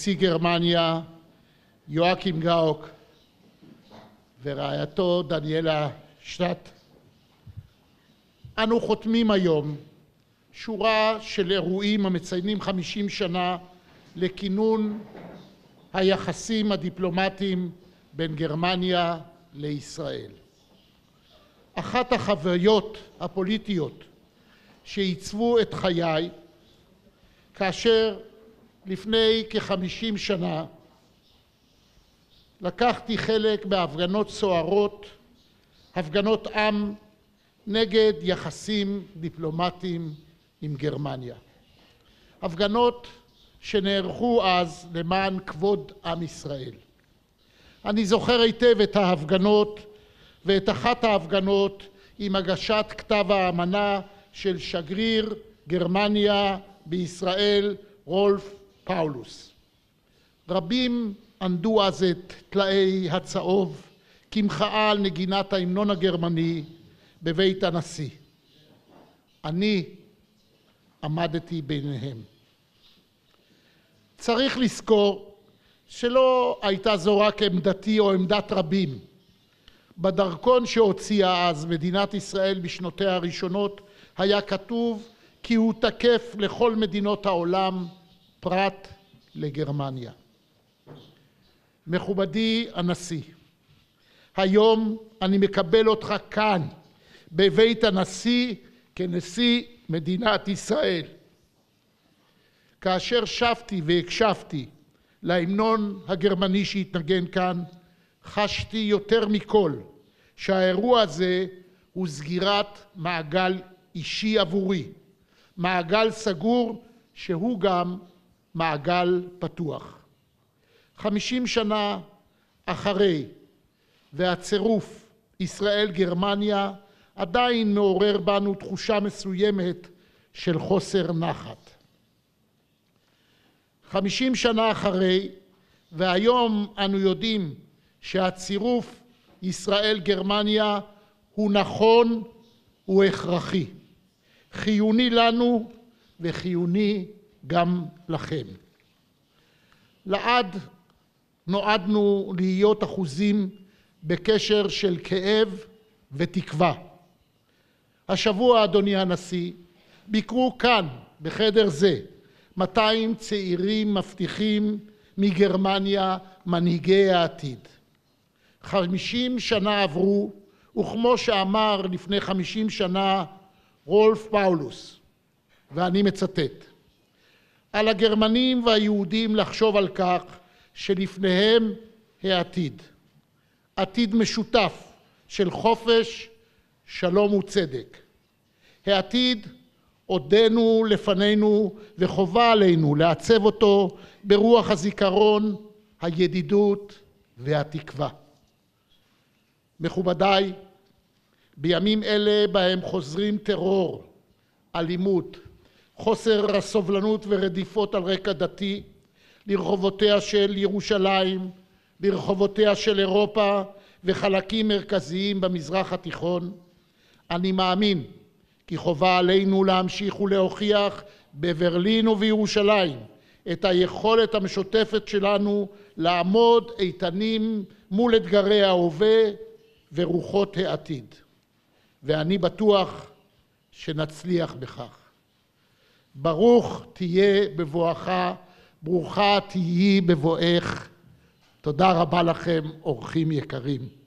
נשיא גרמניה יואקים גאוק ורעייתו דניאלה שטט, אנו חותמים היום שורה של אירועים המציינים חמישים שנה לכינון היחסים הדיפלומטיים בין גרמניה לישראל. אחת החוויות הפוליטיות שעיצבו את חיי כאשר לפני כחמישים שנה לקחתי חלק בהפגנות סוערות, הפגנות עם נגד יחסים דיפלומטיים עם גרמניה. הפגנות שנערכו אז למען כבוד עם ישראל. אני זוכר היטב את ההפגנות ואת אחת ההפגנות עם הגשת כתב האמנה של שגריר גרמניה בישראל רולף פאולוס. רבים ענדו אז את טלאי הצהוב כמחאה על נגינת ההמנון הגרמני בבית הנשיא. אני עמדתי ביניהם. צריך לזכור שלא הייתה זו רק עמדתי או עמדת רבים. בדרכון שהוציאה אז מדינת ישראל בשנותיה הראשונות היה כתוב כי הוא תקף לכל מדינות העולם פרט לגרמניה. מכובדי הנשיא, היום אני מקבל אותך כאן בבית הנשיא כנשיא מדינת ישראל. כאשר שבתי והקשבתי להמנון הגרמני שהתנגן כאן, חשתי יותר מכל שהאירוע הזה הוא סגירת מעגל אישי עבורי, מעגל סגור שהוא גם מעגל פתוח. חמישים שנה אחרי והצירוף ישראל-גרמניה עדיין מעורר בנו תחושה מסוימת של חוסר נחת. חמישים שנה אחרי והיום אנו יודעים שהצירוף ישראל-גרמניה הוא נכון, הוא הכרחי, חיוני לנו וחיוני גם לכם. לעד נועדנו להיות אחוזים בקשר של כאב ותקווה. השבוע, אדוני הנשיא, ביקרו כאן, בחדר זה, 200 צעירים מבטיחים מגרמניה, מנהיגי העתיד. 50 שנה עברו, וכמו שאמר לפני 50 שנה רולף פאולוס, ואני מצטט: על הגרמנים והיהודים לחשוב על כך שלפניהם העתיד, עתיד משותף של חופש, שלום וצדק. העתיד עודנו לפנינו וחובה עלינו לעצב אותו ברוח הזיכרון, הידידות והתקווה. מכובדיי, בימים אלה בהם חוזרים טרור, אלימות, חוסר הסובלנות ורדיפות על רקע דתי לרחובותיה של ירושלים, לרחובותיה של אירופה וחלקים מרכזיים במזרח התיכון, אני מאמין כי חובה עלינו להמשיך ולהוכיח בברלין ובירושלים את היכולת המשותפת שלנו לעמוד איתנים מול אתגרי ההווה ורוחות העתיד. ואני בטוח שנצליח בכך. ברוך תהיה בבואך, ברוכה תהיי בבואך. תודה רבה לכם, אורחים יקרים.